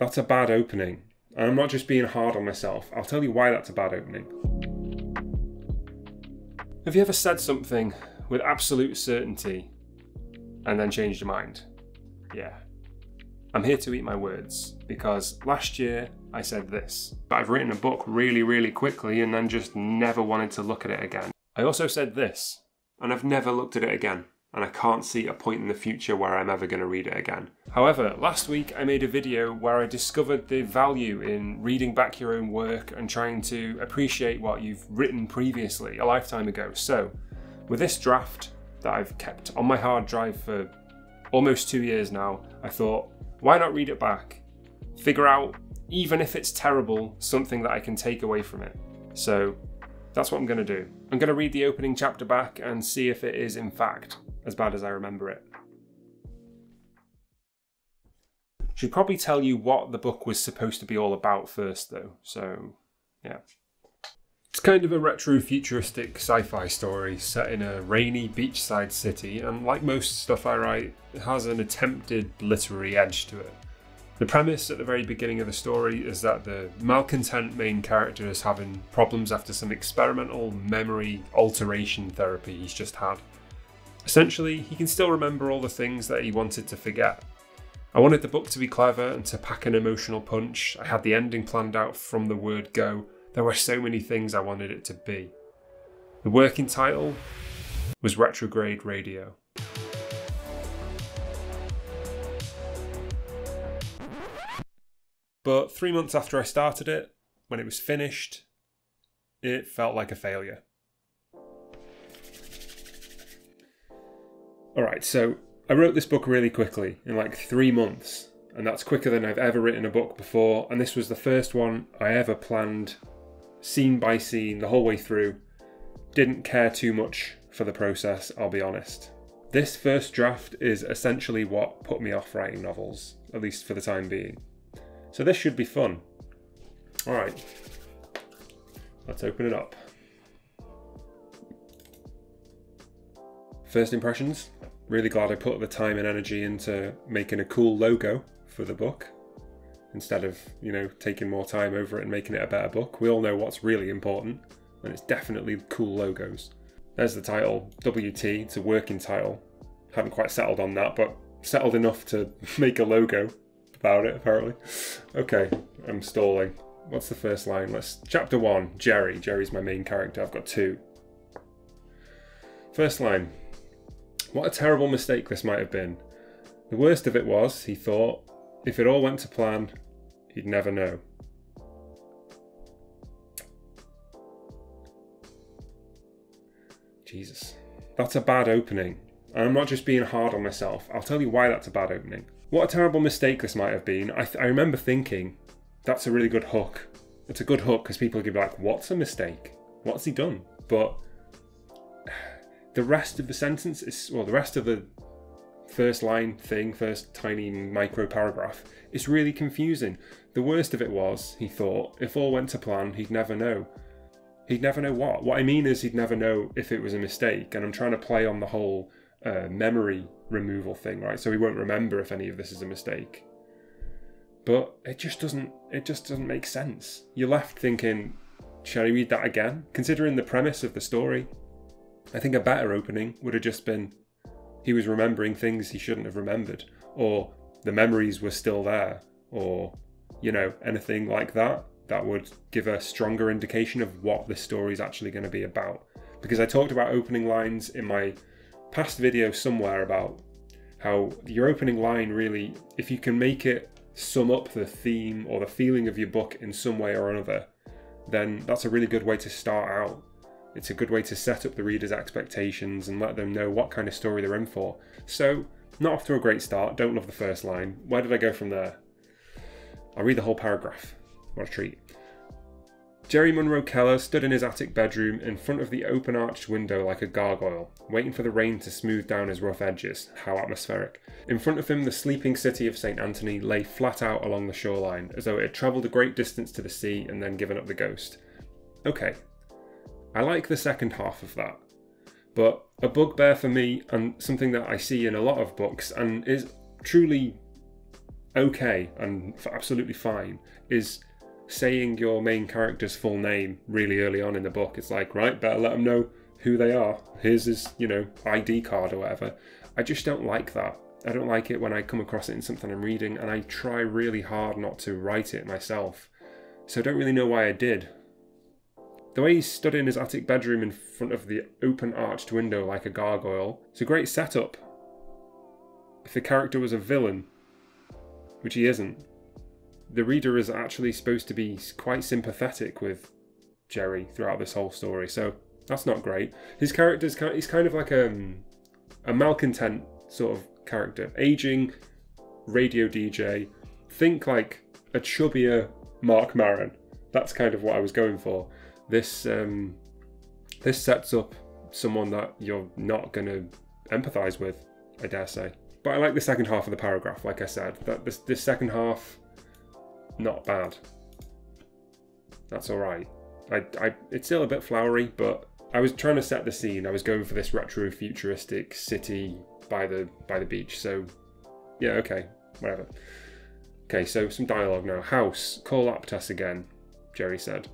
That's a bad opening. And I'm not just being hard on myself. I'll tell you why that's a bad opening. Have you ever said something with absolute certainty and then changed your mind? Yeah. I'm here to eat my words because last year I said this, but I've written a book really, really quickly and then just never wanted to look at it again. I also said this, and I've never looked at it again and I can't see a point in the future where I'm ever going to read it again. However, last week I made a video where I discovered the value in reading back your own work and trying to appreciate what you've written previously a lifetime ago. So, with this draft that I've kept on my hard drive for almost two years now, I thought, why not read it back? Figure out, even if it's terrible, something that I can take away from it. So, that's what I'm going to do. I'm going to read the opening chapter back and see if it is, in fact, as bad as I remember it. Should probably tell you what the book was supposed to be all about first, though. So, yeah. It's kind of a retro futuristic sci fi story set in a rainy beachside city, and like most stuff I write, it has an attempted literary edge to it. The premise at the very beginning of the story is that the malcontent main character is having problems after some experimental memory alteration therapy he's just had. Essentially, he can still remember all the things that he wanted to forget. I wanted the book to be clever and to pack an emotional punch. I had the ending planned out from the word go. There were so many things I wanted it to be. The working title was Retrograde Radio. But three months after I started it, when it was finished, it felt like a failure. All right, so I wrote this book really quickly in like three months, and that's quicker than I've ever written a book before. And this was the first one I ever planned scene by scene the whole way through. Didn't care too much for the process, I'll be honest. This first draft is essentially what put me off writing novels, at least for the time being. So this should be fun. All right, let's open it up. First impressions really glad I put the time and energy into making a cool logo for the book instead of, you know, taking more time over it and making it a better book. We all know what's really important, and it's definitely cool logos. There's the title, WT, it's a working title. Haven't quite settled on that, but settled enough to make a logo about it, apparently. Okay, I'm stalling. What's the first line? Let's chapter one, Jerry. Jerry's my main character. I've got two. First line. What a terrible mistake this might have been. The worst of it was, he thought, if it all went to plan, he'd never know. Jesus. That's a bad opening. And I'm not just being hard on myself. I'll tell you why that's a bad opening. What a terrible mistake this might have been. I, I remember thinking, that's a really good hook. It's a good hook because people could be like, what's a mistake? What's he done? But the rest of the sentence is well the rest of the first line thing first tiny micro paragraph is really confusing the worst of it was he thought if all went to plan he'd never know he'd never know what what i mean is he'd never know if it was a mistake and i'm trying to play on the whole uh, memory removal thing right so he won't remember if any of this is a mistake but it just doesn't it just doesn't make sense you're left thinking shall i read that again considering the premise of the story I think a better opening would have just been he was remembering things he shouldn't have remembered, or the memories were still there, or, you know, anything like that. That would give a stronger indication of what the story is actually going to be about. Because I talked about opening lines in my past video somewhere about how your opening line really, if you can make it sum up the theme or the feeling of your book in some way or another, then that's a really good way to start out it's a good way to set up the reader's expectations and let them know what kind of story they're in for. So, not off to a great start, don't love the first line. Where did I go from there? I'll read the whole paragraph. What a treat. Jerry Munro Keller stood in his attic bedroom in front of the open arched window like a gargoyle, waiting for the rain to smooth down his rough edges. How atmospheric. In front of him, the sleeping city of St. Anthony lay flat out along the shoreline, as though it had travelled a great distance to the sea and then given up the ghost. Okay, I like the second half of that. But a bugbear for me, and something that I see in a lot of books, and is truly okay and absolutely fine is saying your main character's full name really early on in the book. It's like, right, better let them know who they are. Here's his, you know, ID card or whatever. I just don't like that. I don't like it when I come across it in something I'm reading, and I try really hard not to write it myself. So I don't really know why I did. The way he stood in his attic bedroom in front of the open arched window like a gargoyle, it's a great setup. If the character was a villain, which he isn't, the reader is actually supposed to be quite sympathetic with Jerry throughout this whole story. So that's not great. His character's kind he's kind of like a, um, a malcontent sort of character. Aging radio DJ. Think like a chubbier Mark Maron. That's kind of what I was going for. This um, this sets up someone that you're not going to empathize with, I dare say. But I like the second half of the paragraph, like I said. That this, this second half not bad. That's all right. I, I, it's still a bit flowery, but I was trying to set the scene. I was going for this retro futuristic city by the by the beach. So, yeah, okay, whatever. Okay, so some dialogue now. House, call Optas again, Jerry said.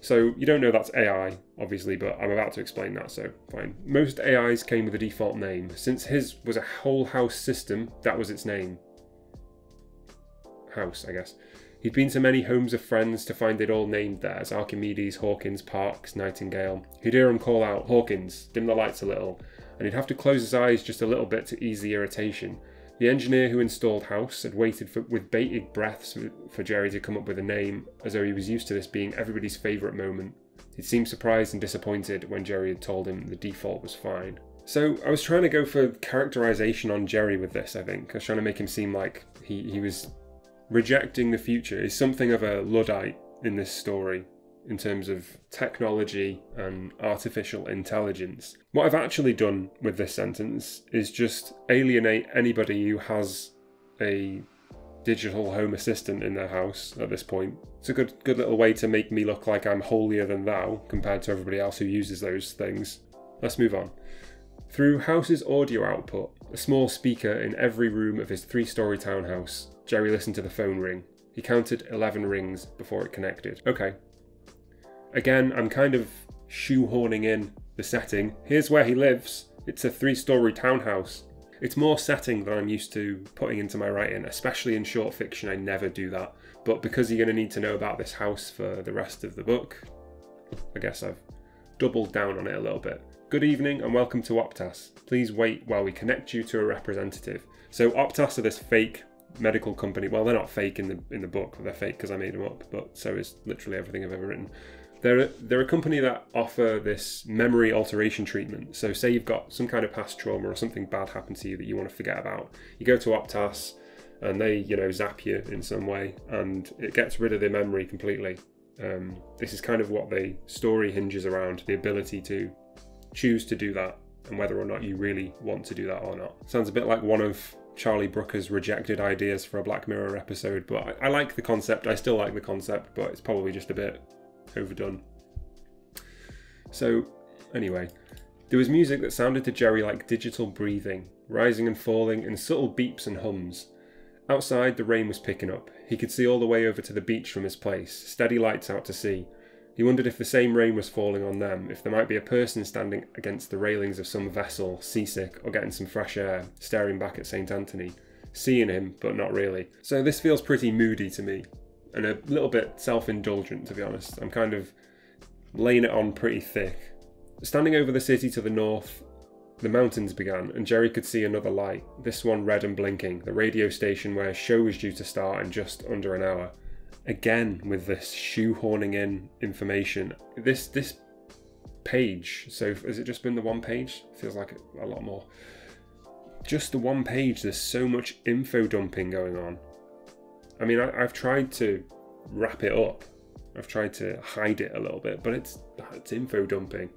So you don't know that's AI, obviously, but I'm about to explain that, so fine. Most AIs came with a default name. Since his was a whole house system, that was its name. House, I guess. He'd been to many homes of friends to find they'd all named theirs Archimedes, Hawkins, Parks, Nightingale. He'd hear him call out, Hawkins, dim the lights a little, and he'd have to close his eyes just a little bit to ease the irritation. The engineer who installed House had waited for, with bated breaths for Jerry to come up with a name, as though he was used to this being everybody's favourite moment. He'd seemed surprised and disappointed when Jerry had told him the default was fine. So I was trying to go for characterization on Jerry with this, I think. I was trying to make him seem like he, he was rejecting the future is something of a Luddite in this story in terms of technology and artificial intelligence. What I've actually done with this sentence is just alienate anybody who has a digital home assistant in their house at this point. It's a good good little way to make me look like I'm holier than thou compared to everybody else who uses those things. Let's move on. Through House's audio output, a small speaker in every room of his three story townhouse, Jerry listened to the phone ring. He counted 11 rings before it connected. Okay. Again, I'm kind of shoehorning in the setting. Here's where he lives. It's a three story townhouse. It's more setting than I'm used to putting into my writing, especially in short fiction. I never do that. But because you're going to need to know about this house for the rest of the book, I guess I've doubled down on it a little bit. Good evening and welcome to Optas. Please wait while we connect you to a representative. So Optas are this fake medical company. Well, they're not fake in the in the book. They're fake because I made them up. But so is literally everything I've ever written. They're they're a company that offer this memory alteration treatment. So say you've got some kind of past trauma or something bad happened to you that you want to forget about. You go to Optas and they you know zap you in some way and it gets rid of the memory completely. Um, this is kind of what the story hinges around the ability to choose to do that and whether or not you really want to do that or not. Sounds a bit like one of Charlie Brooker's rejected ideas for a Black Mirror episode, but I, I like the concept. I still like the concept, but it's probably just a bit overdone. So, anyway, there was music that sounded to Jerry like digital breathing, rising and falling in subtle beeps and hums. Outside, the rain was picking up. He could see all the way over to the beach from his place, steady lights out to sea. He wondered if the same rain was falling on them, if there might be a person standing against the railings of some vessel, seasick or getting some fresh air, staring back at St. Anthony, seeing him, but not really. So this feels pretty moody to me, and a little bit self indulgent, to be honest. I'm kind of laying it on pretty thick. Standing over the city to the north, the mountains began, and Jerry could see another light, this one red and blinking, the radio station where a show was due to start in just under an hour again with this shoehorning in information. This this page. So has it just been the one page? Feels like a lot more. Just the one page. There's so much info dumping going on. I mean, I, have tried to wrap it up. I've tried to hide it a little bit, but it's it's info dumping.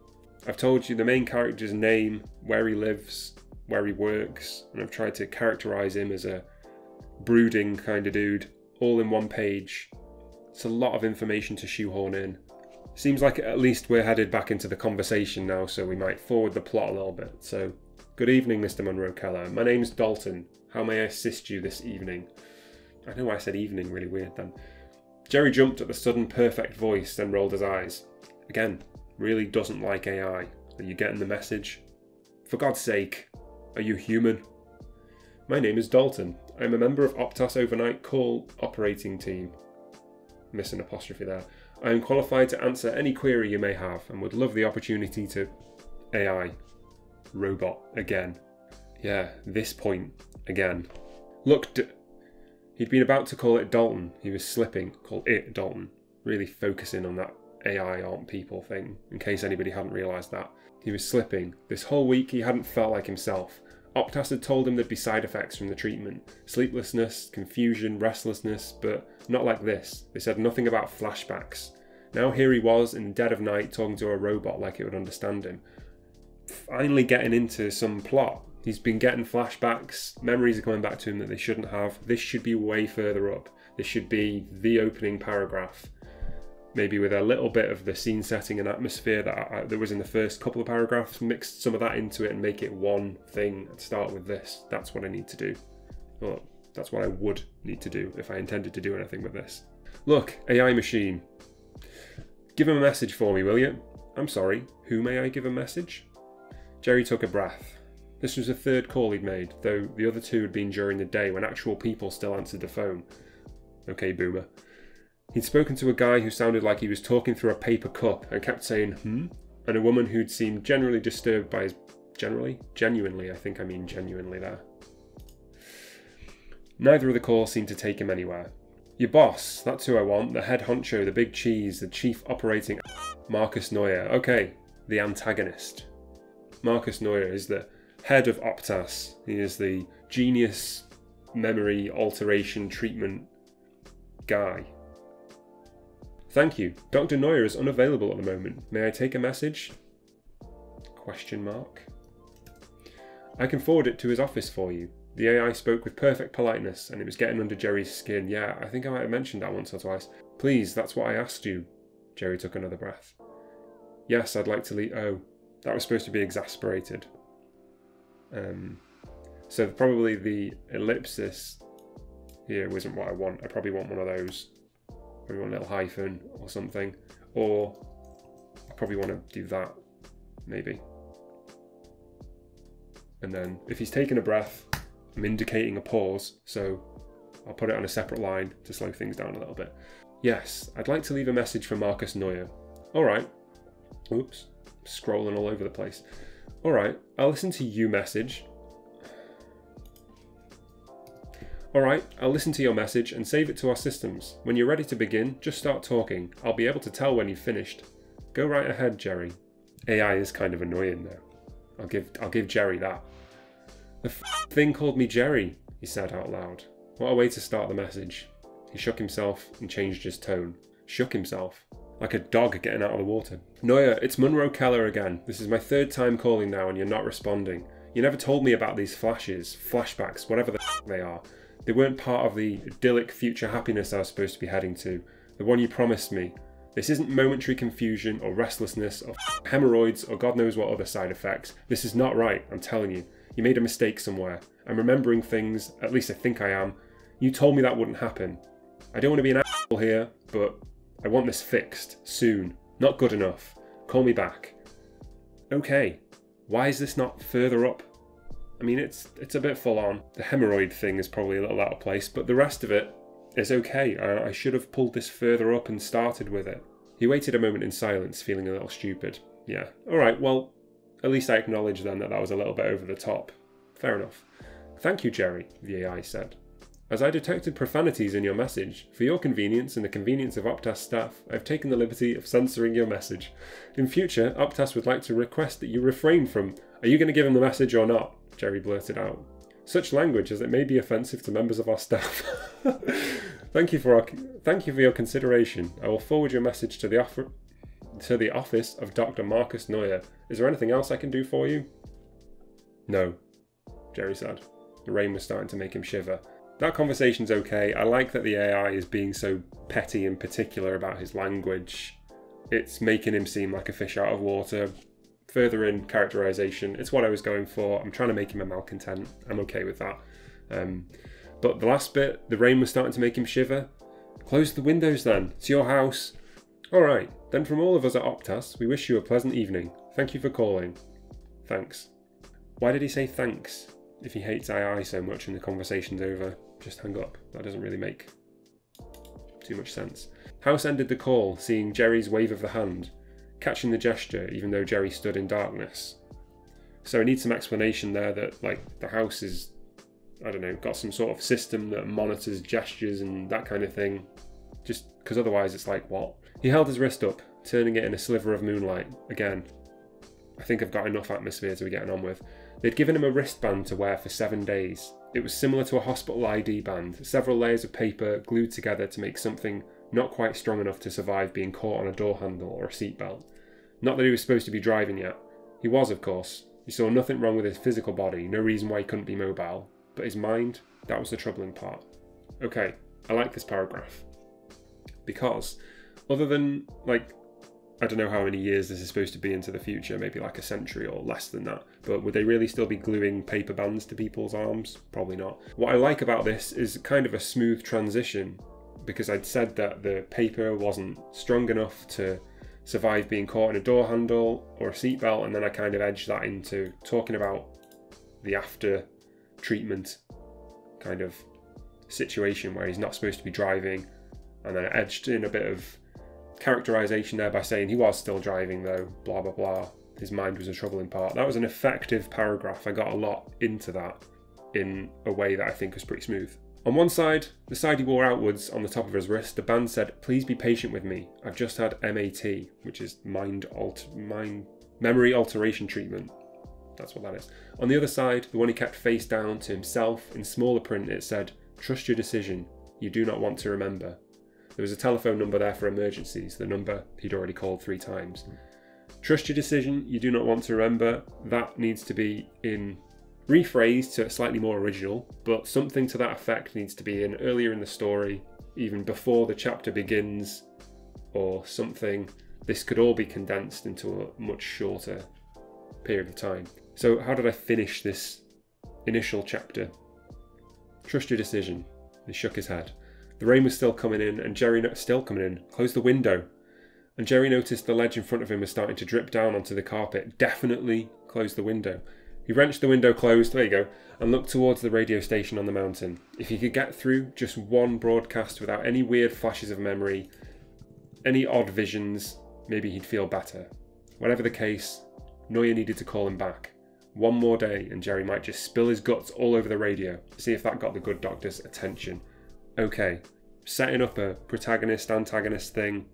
I've told you the main character's name, where he lives, where he works, and I've tried to characterize him as a brooding kind of dude all in one page. It's a lot of information to shoehorn in. Seems like at least we're headed back into the conversation now, so we might forward the plot a little bit. So, good evening, Mr. Monroe Keller. My name's Dalton. How may I assist you this evening? I know I said evening really weird then. Jerry jumped at the sudden perfect voice, then rolled his eyes. Again, really doesn't like AI. Are you getting the message? For God's sake, are you human? My name is Dalton. I'm a member of Optas Overnight Call Operating Team. Missing apostrophe there. I am qualified to answer any query you may have and would love the opportunity to. AI. Robot. Again. Yeah, this point. Again. Look, D- he'd been about to call it Dalton. He was slipping. Call it Dalton. Really focusing on that AI aren't people thing, in case anybody hadn't realised that. He was slipping. This whole week he hadn't felt like himself. Optas had told him there'd be side effects from the treatment sleeplessness, confusion, restlessness, but not like this. They said nothing about flashbacks. Now here he was in the dead of night talking to a robot like it would understand him. Finally getting into some plot. He's been getting flashbacks, memories are coming back to him that they shouldn't have. This should be way further up. This should be the opening paragraph maybe with a little bit of the scene setting and atmosphere that I, there was in the first couple of paragraphs, mixed some of that into it and make it one thing and start with this. That's what I need to do. Well, that's what I would need to do if I intended to do anything with this. Look, AI machine. Give him a message for me, will you? I'm sorry, who may I give a message? Jerry took a breath. This was the third call he'd made, though the other two had been during the day when actual people still answered the phone. Okay, boomer. He'd spoken to a guy who sounded like he was talking through a paper cup and kept saying, hmm, and a woman who'd seemed generally disturbed by his. generally? Genuinely, I think I mean genuinely there. Neither of the calls seemed to take him anywhere. Your boss, that's who I want, the head honcho, the big cheese, the chief operating. Marcus Neuer. Okay, the antagonist. Marcus Neuer is the head of Optas. He is the genius memory alteration treatment guy. Thank you. Dr. Neuer is unavailable at the moment. May I take a message? Question mark. I can forward it to his office for you. The AI spoke with perfect politeness and it was getting under Jerry's skin. Yeah, I think I might have mentioned that once or twice. Please, that's what I asked you. Jerry took another breath. Yes, I'd like to leave. Oh, that was supposed to be exasperated. Um, so probably the ellipsis here wasn't what I want. I probably want one of those Maybe one little hyphen or something. Or I probably want to do that, maybe. And then if he's taking a breath, I'm indicating a pause, so I'll put it on a separate line to slow things down a little bit. Yes, I'd like to leave a message for Marcus Neuer. All right. Oops, scrolling all over the place. All right, I'll listen to you message Alright, I'll listen to your message and save it to our systems. When you're ready to begin, just start talking. I'll be able to tell when you've finished. Go right ahead, Jerry. AI is kind of annoying though. I'll give I'll give Jerry that. The thing called me Jerry, he said out loud. What a way to start the message. He shook himself and changed his tone. Shook himself. Like a dog getting out of the water. Neuer, it's Monroe Keller again. This is my third time calling now and you're not responding. You never told me about these flashes, flashbacks, whatever the they are. They weren't part of the idyllic future happiness I was supposed to be heading to, the one you promised me. This isn't momentary confusion or restlessness or hemorrhoids or God knows what other side effects. This is not right, I'm telling you. You made a mistake somewhere. I'm remembering things, at least I think I am. You told me that wouldn't happen. I don't want to be an asshole here, but I want this fixed, soon. Not good enough. Call me back. Okay, why is this not further up I mean, it's it's a bit full on. The hemorrhoid thing is probably a little out of place, but the rest of it is okay. I, I should have pulled this further up and started with it. He waited a moment in silence, feeling a little stupid. Yeah, alright, well, at least I acknowledge then that that was a little bit over the top. Fair enough. Thank you, Jerry, the AI said. As I detected profanities in your message, for your convenience and the convenience of Optas staff, I've taken the liberty of censoring your message. In future, Optas would like to request that you refrain from, are you going to give him the message or not? Jerry blurted out. Such language as it may be offensive to members of our staff. thank you for our, thank you for your consideration. I will forward your message to the offer, to the office of Dr. Marcus Neuer. Is there anything else I can do for you? No, Jerry said. The rain was starting to make him shiver. That conversation's okay. I like that the AI is being so petty and particular about his language. It's making him seem like a fish out of water, further in characterization. It's what I was going for. I'm trying to make him a malcontent. I'm okay with that. Um, But the last bit, the rain was starting to make him shiver. Close the windows then. It's your house. All right. Then from all of us at Optas, we wish you a pleasant evening. Thank you for calling. Thanks. Why did he say thanks if he hates AI so much and the conversation's over? Just hang up. That doesn't really make too much sense. House ended the call, seeing Jerry's wave of the hand, catching the gesture even though Jerry stood in darkness. So I need some explanation there that like the house is I don't know, got some sort of system that monitors gestures and that kind of thing. Just because otherwise it's like what? He held his wrist up, turning it in a sliver of moonlight. Again, I think I've got enough atmosphere to be getting on with. They'd given him a wristband to wear for seven days. It was similar to a hospital ID band, several layers of paper glued together to make something not quite strong enough to survive being caught on a door handle or a seatbelt. Not that he was supposed to be driving yet. He was, of course. He saw nothing wrong with his physical body, no reason why he couldn't be mobile. But his mind, that was the troubling part. Okay, I like this paragraph. Because, other than, like, I don't know how many years this is supposed to be into the future, maybe like a century or less than that. But would they really still be gluing paper bands to people's arms? Probably not. What I like about this is kind of a smooth transition because I'd said that the paper wasn't strong enough to survive being caught in a door handle or a seatbelt, and then I kind of edged that into talking about the after treatment kind of situation where he's not supposed to be driving, and then I edged in a bit of characterization there by saying he was still driving though, blah blah blah. His mind was a troubling part. That was an effective paragraph. I got a lot into that in a way that I think was pretty smooth. On one side, the side he wore outwards on the top of his wrist, the band said, Please be patient with me. I've just had MAT, which is mind alt mind memory alteration treatment. That's what that is. On the other side, the one he kept face down to himself, in smaller print, it said, Trust your decision. You do not want to remember. There was a telephone number there for emergencies, the number he'd already called three times. Trust your decision, you do not want to remember. That needs to be in rephrased to slightly more original, but something to that effect needs to be in earlier in the story, even before the chapter begins, or something. This could all be condensed into a much shorter period of time. So, how did I finish this initial chapter? Trust your decision. He shook his head. The rain was still coming in, and Jerry no- still coming in. Close the window. And Jerry noticed the ledge in front of him was starting to drip down onto the carpet. Definitely close the window. He wrenched the window closed, there you go, and looked towards the radio station on the mountain. If he could get through just one broadcast without any weird flashes of memory, any odd visions, maybe he'd feel better. Whatever the case, Neuer needed to call him back. One more day, and Jerry might just spill his guts all over the radio, see if that got the good doctor's attention. Okay, setting up a protagonist antagonist thing,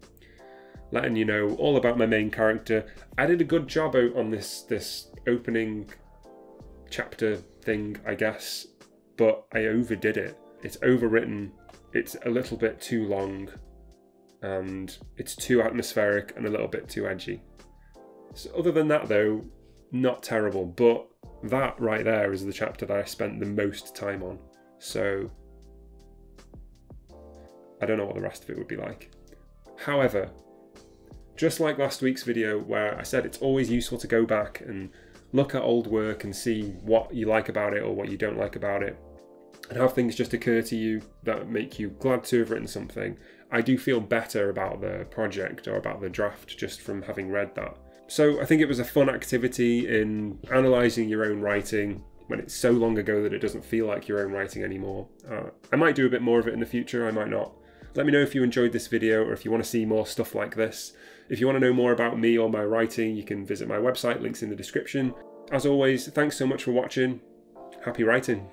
letting you know all about my main character. I did a good job out on this this opening chapter thing, I guess, but I overdid it. It's overwritten, it's a little bit too long, and it's too atmospheric and a little bit too edgy. So other than that, though, not terrible, but that right there is the chapter that I spent the most time on. So I don't know what the rest of it would be like. However, just like last week's video where I said it's always useful to go back and look at old work and see what you like about it or what you don't like about it, and have things just occur to you that make you glad to have written something, I do feel better about the project or about the draft just from having read that. So I think it was a fun activity in analysing your own writing when it's so long ago that it doesn't feel like your own writing anymore. Uh, I might do a bit more of it in the future, I might not. Let me know if you enjoyed this video or if you want to see more stuff like this. If you want to know more about me or my writing, you can visit my website, links in the description. As always, thanks so much for watching. Happy writing.